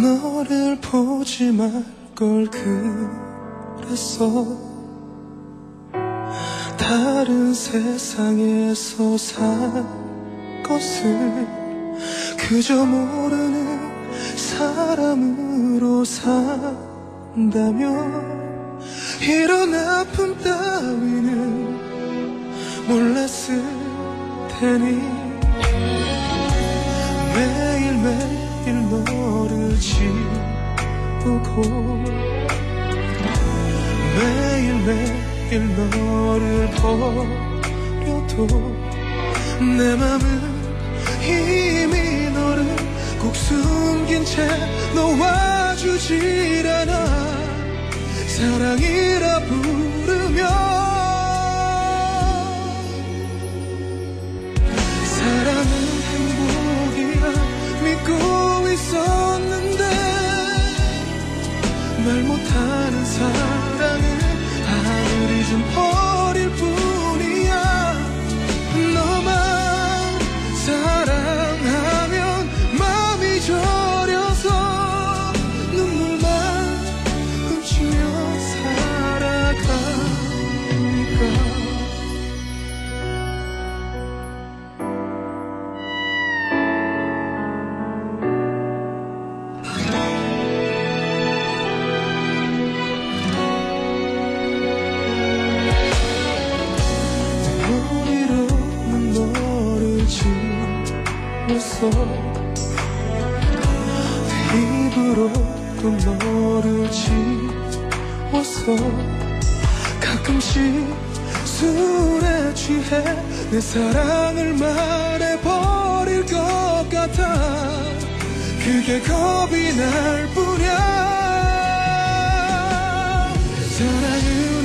널 보지 말 걸 그랬어. 다른 세상에서 살 것을 그저 모르는 사람으로 산다면 이런 아픔 따위는 몰랐을 테니 지우고 매일매일 너를 버려도 내 맘은 이미 너를 꼭 숨긴 채 놓아주질 않아. 사랑이라 부르 말 못하는 사랑을 하늘이 좀 버릴 뿐이야. 너만 사랑하면 마음이 저려 지웠어 입으로도 너를 지웠어. 가끔씩 술에 취해 내 사랑을 말해버릴 것 같아. 그게 겁이 날 뿐이야. 사랑은